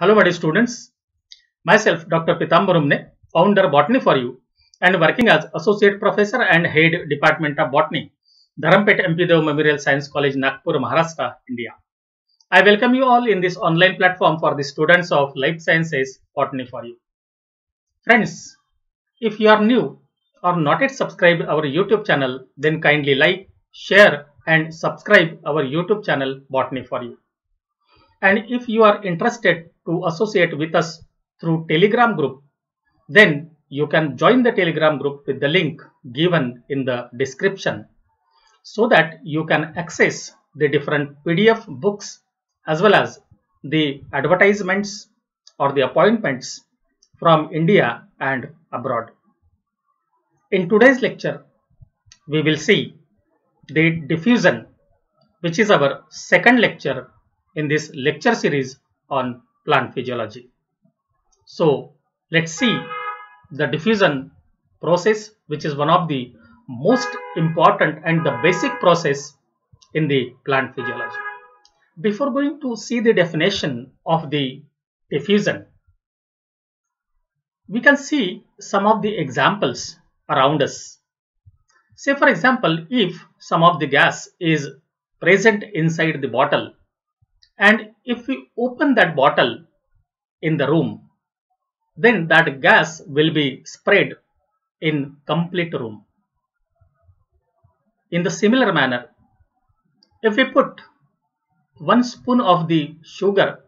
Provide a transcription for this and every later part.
Hello, my dear students. Myself, Dr. Pitambar Humane, founder Botany for You, and working as Associate Professor and Head Department of Botany, Dharampeth MP Deo Memorial Science College, Nagpur, Maharashtra, India. I welcome you all in this online platform for the students of Life Sciences Botany for You. Friends, if you are new or not yet subscribed our YouTube channel, then kindly like, share and subscribe our YouTube channel Botany for You. And if you are interested to associate with us through Telegram group, then you can join the Telegram group with the link given in the description so that you can access the different PDF books as well as the advertisements or the appointments from India and abroad. In today's lecture, we will see the diffusion which is our second lecture in this lecture series on plant physiology. So let's see the diffusion process which is one of the most important and the basic process in the plant physiology. Before going to see the definition of the diffusion, we can see some of the examples around us. Say for example, if some of the gas is present inside the bottle and if we open that bottle in the room, then that gas will be spread in complete room. In the similar manner, if we put one spoon of the sugar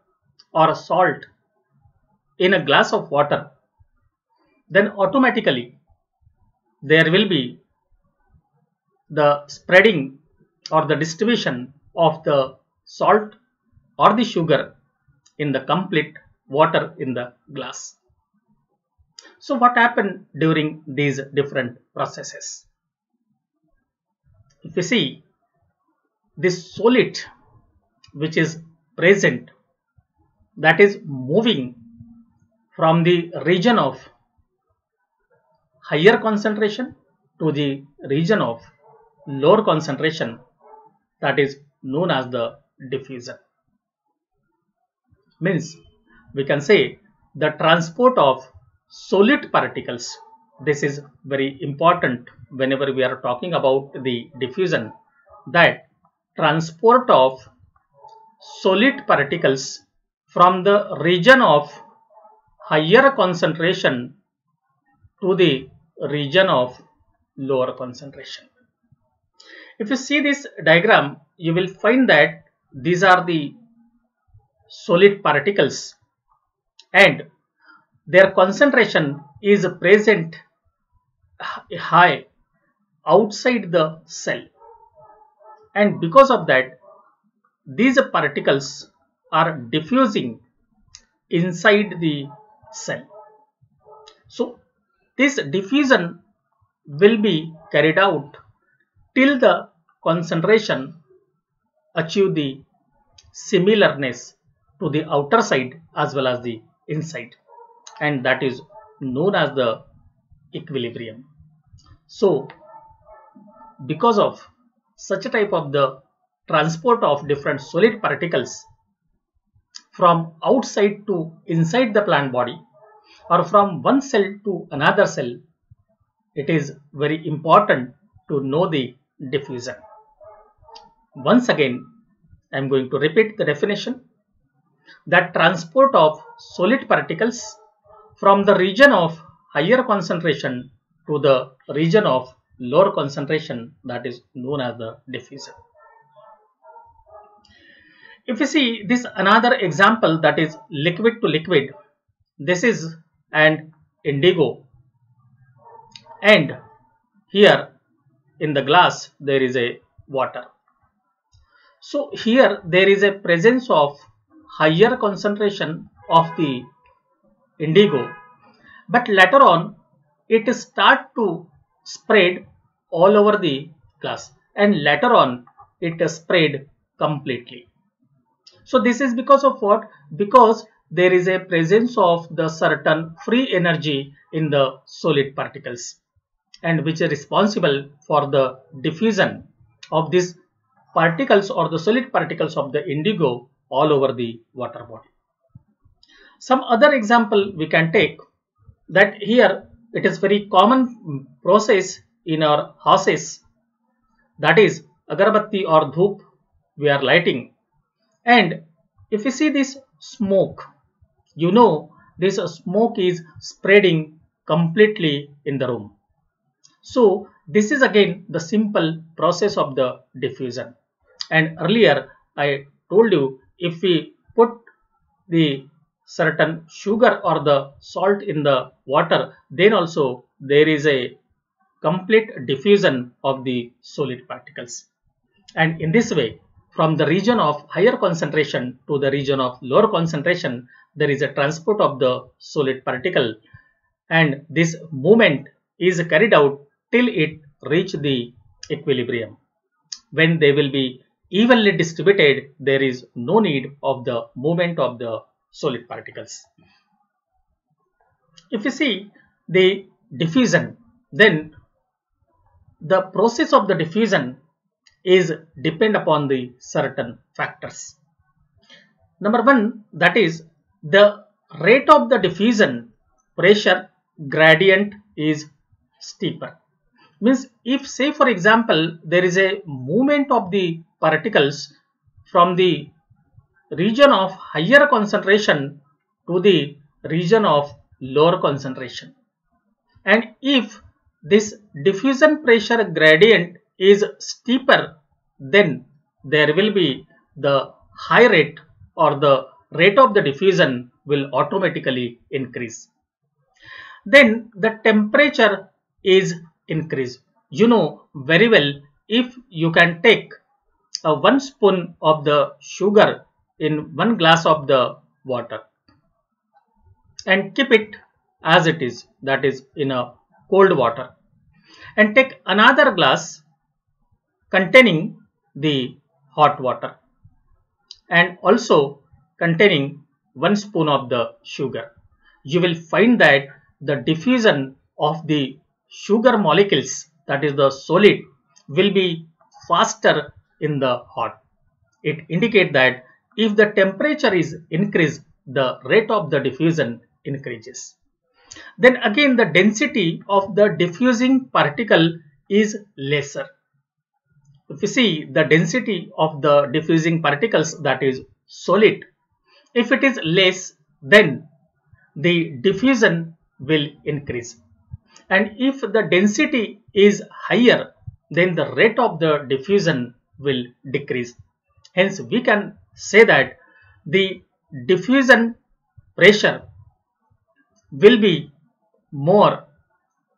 or salt in a glass of water, then automatically there will be the spreading or the distribution of the salt or the sugar in the complete water in the glass. So what happened during these different processes? If you see this solid which is present that is moving from the region of higher concentration to the region of lower concentration that is known as the diffusion means we can say the transport of solid particles this is very important whenever we are talking about the diffusion that transport of solid particles from the region of higher concentration to the region of lower concentration. If you see this diagram, you will find that these are the solid particles and their concentration is present high outside the cell and because of that these particles are diffusing inside the cell. So this diffusion will be carried out till the concentration achieve the similarness to the outer side as well as the inside and that is known as the equilibrium. So because of such a type of the transport of different solid particles from outside to inside the plant body or from one cell to another cell it is very important to know the diffusion. Once again I am going to repeat the definition that transport of solid particles from the region of higher concentration to the region of lower concentration that is known as the diffusion. If you see this another example that is liquid to liquid, this is an indigo and here in the glass there is a water. So here there is a presence of higher concentration of the indigo but later on it start to spread all over the glass and later on it spread completely. So this is because of what? Because there is a presence of the certain free energy in the solid particles and which is responsible for the diffusion of these particles or the solid particles of the indigo all over the water body. Some other example we can take that here it is very common process in our houses that is agarbatti or dhoop we are lighting. And if you see this smoke you know this smoke is spreading completely in the room. So this is again the simple process of the diffusion. And earlier I told you if we put the certain sugar or the salt in the water then also there is a complete diffusion of the solid particles and in this way from the region of higher concentration to the region of lower concentration there is a transport of the solid particle and this movement is carried out till it reach the equilibrium. When they will be evenly distributed, there is no need of the movement of the solid particles. If you see the diffusion, then the process of the diffusion is depend upon the certain factors. Number one, that is the rate of the diffusion pressure gradient is steeper means if say for example there is a movement of the particles from the region of higher concentration to the region of lower concentration and if this diffusion pressure gradient is steeper then there will be the high rate or the rate of the diffusion will automatically increase then the temperature is increased. You know very well if you can take a one spoon of the sugar in one glass of the water. And keep it as it is that is in a cold water. And take another glass containing the hot water. And also containing one spoon of the sugar. You will find that the diffusion of the sugar molecules that is the solid will be faster in the hot. It indicates that if the temperature is increased, the rate of the diffusion increases. Then again the density of the diffusing particle is lesser. If you see the density of the diffusing particles that is solid, if it is less then the diffusion will increase and if the density is higher then the rate of the diffusion will decrease. Hence we can say that the diffusion pressure will be more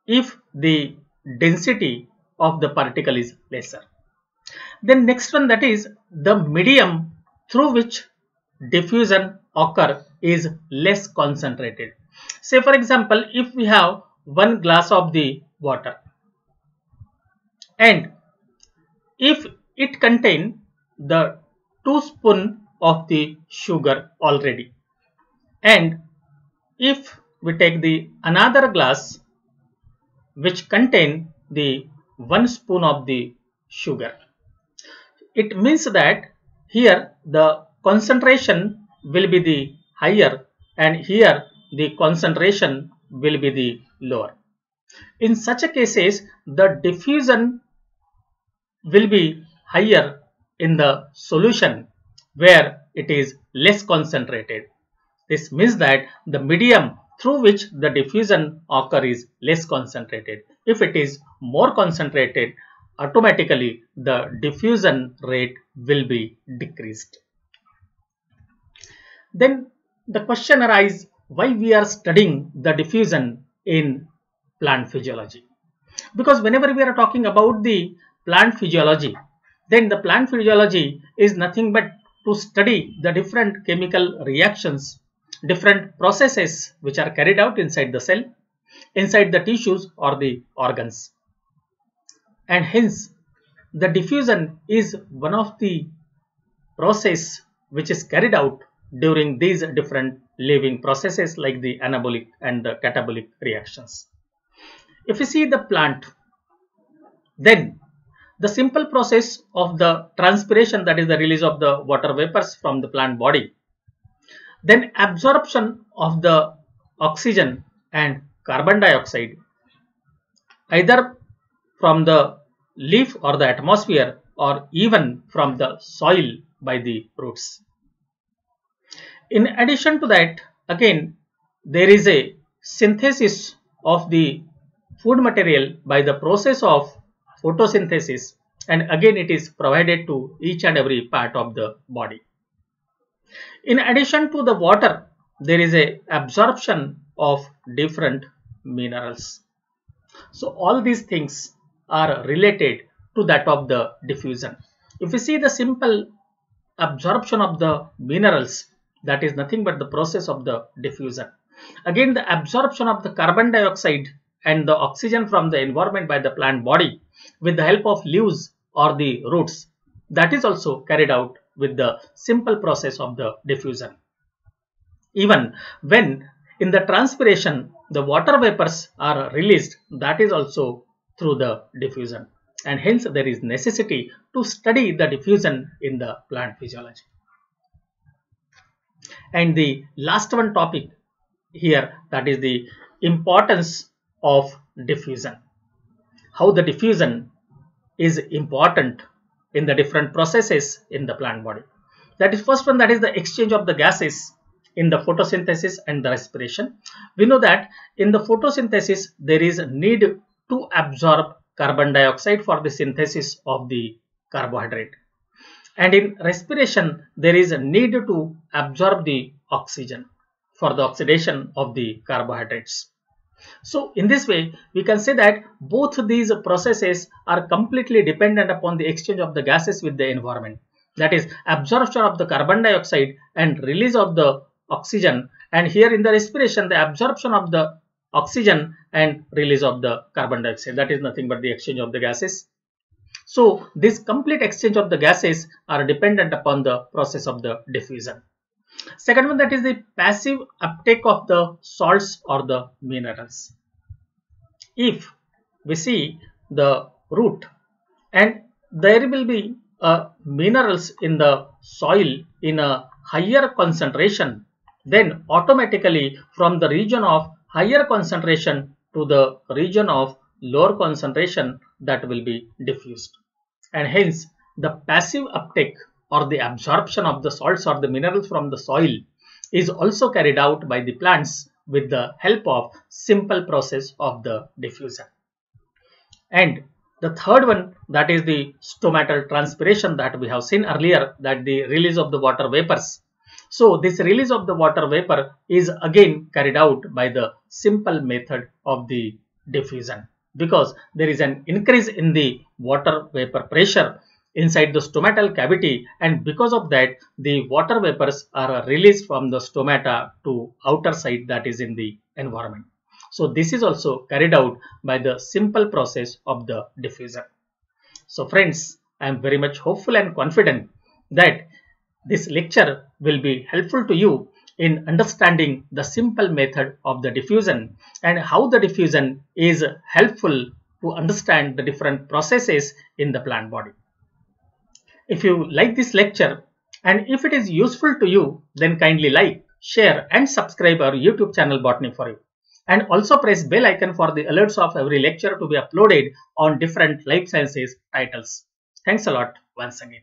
if the density of the particle is lesser. Then next one that is the medium through which diffusion occur is less concentrated. Say for example if we have one glass of the water and if it contain the 2 spoon of the sugar already and if we take the another glass which contain the 1 spoon of the sugar it means that here the concentration will be the higher and here the concentration will be the lower. In such a cases, the diffusion will be higher in the solution where it is less concentrated. This means that the medium through which the diffusion occur is less concentrated. If it is more concentrated, automatically the diffusion rate will be decreased. Then the question arises why we are studying the diffusion in plant physiology. Because whenever we are talking about the plant physiology, then the plant physiology is nothing but to study the different chemical reactions, different processes which are carried out inside the cell, inside the tissues or the organs. And hence, the diffusion is one of the process which is carried out during these different living processes like the anabolic and the catabolic reactions. If you see the plant, then the simple process of the transpiration that is the release of the water vapors from the plant body, then absorption of the oxygen and carbon dioxide either from the leaf or the atmosphere or even from the soil by the roots. In addition to that, again, there is a synthesis of the food material by the process of photosynthesis and again it is provided to each and every part of the body. In addition to the water, there is a absorption of different minerals. So all these things are related to that of the diffusion. If we see the simple absorption of the minerals, that is nothing but the process of the diffusion. Again, the absorption of the carbon dioxide and the oxygen from the environment by the plant body with the help of leaves or the roots, that is also carried out with the simple process of the diffusion. Even when in the transpiration the water vapors are released, that is also through the diffusion and hence there is necessity to study the diffusion in the plant physiology. And the last one topic here that is the importance of diffusion. How the diffusion is important in the different processes in the plant body. That is first one that is the exchange of the gases in the photosynthesis and the respiration. We know that in the photosynthesis there is a need to absorb carbon dioxide for the synthesis of the carbohydrate. And in respiration, there is a need to absorb the oxygen for the oxidation of the carbohydrates. So in this way, we can say that both these processes are completely dependent upon the exchange of the gases with the environment. That is absorption of the carbon dioxide and release of the oxygen. And here in the respiration, the absorption of the oxygen and release of the carbon dioxide. That is nothing but the exchange of the gases. So this complete exchange of the gases are dependent upon the process of the diffusion. Second one that is the passive uptake of the salts or the minerals. If we see the root and there will be uh, minerals in the soil in a higher concentration then automatically from the region of higher concentration to the region of lower concentration that will be diffused and hence the passive uptake or the absorption of the salts or the minerals from the soil is also carried out by the plants with the help of simple process of the diffusion. And the third one that is the stomatal transpiration that we have seen earlier that the release of the water vapors. So this release of the water vapor is again carried out by the simple method of the diffusion because there is an increase in the water vapor pressure inside the stomatal cavity and because of that the water vapors are released from the stomata to outer side that is in the environment. So this is also carried out by the simple process of the diffusion. So friends, I am very much hopeful and confident that this lecture will be helpful to you in understanding the simple method of the diffusion and how the diffusion is helpful to understand the different processes in the plant body. If you like this lecture and if it is useful to you, then kindly like, share and subscribe our YouTube channel Botany for you. And also press bell icon for the alerts of every lecture to be uploaded on different life sciences titles. Thanks a lot once again.